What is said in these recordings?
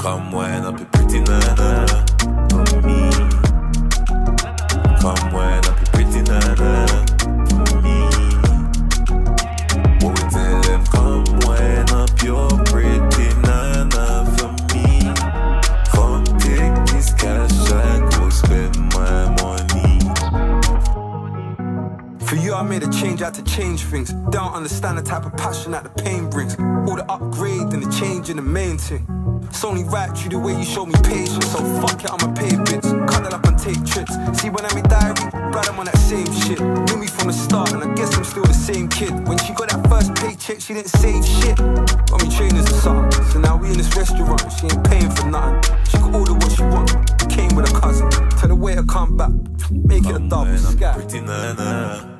Come wind up be pretty na na na, on me. Made a change, I had to change things. Don't understand the type of passion that the pain brings. All the upgrade and the change in the main thing. It's only right you the way you show me patience. So fuck it, I'ma pay bits. Cuddle up and take trips. See when I'm in diary, blood, I'm on that same shit. Knew me from the start, and I guess I'm still the same kid. When she got that first paycheck, she didn't save shit. Got me trainers or something. So now we in this restaurant, she ain't paying for nothing. She can order what she want. Came with a cousin. Tell the waiter come back. Make it a double wind up your sky.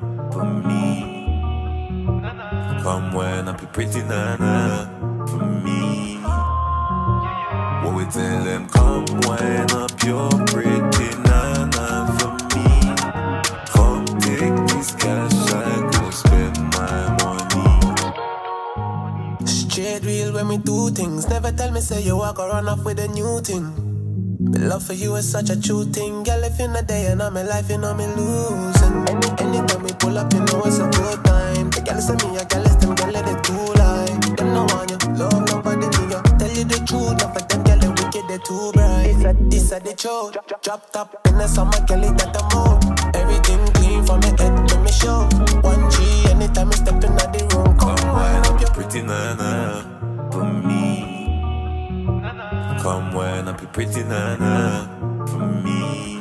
Come wind up your pretty nana for me. What we tell them? Come wind up your pretty nana for me. Come take this cash and go spend my money. Straight real when we do things. Never tell me say you walk or run off with a new thing. My love for you is such a true thing. Girl, if in the day and I'm life, you know me losing. Any, anytime we pull up, you know it's a good time. The girl say me, a girl is them, girl, let it do like. Them no want you, love nobody me, yo. Tell you the truth, not for them, girl, they wicked, they too bright. This a, the truth. Drop, top in the summer, girl, it got the mood. Everything clean from me head to me show. One G, anytime I step in the room, come wind up your pretty nana for me. Come wind up your pretty nana for me.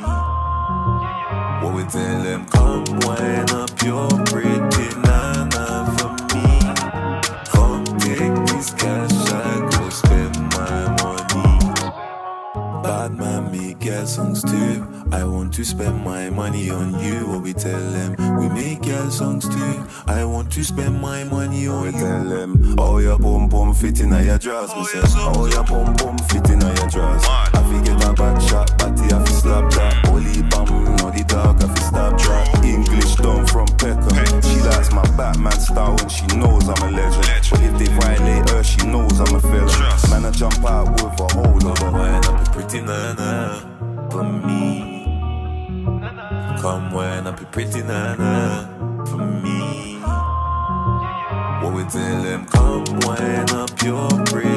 We tell them? Come wind up your pretty nana for me. Come take this cash and go spend my money. Bad man make girl songs too. I want to spend my money on you. What we tell them? We make girl songs too. I want to spend my money on We you. tell them, oh your pum pum fit in your dress. Me oh, say, oh your pum pum fit in your dress. I fi get a back shot, Batman style she knows I'm a legend. But if they violate her, she knows I'm a felon. Man I jump out with a whole of Come wind up your pretty nana for me. Come wind up your pretty nana for me. What we tell them? Come wind up your pretty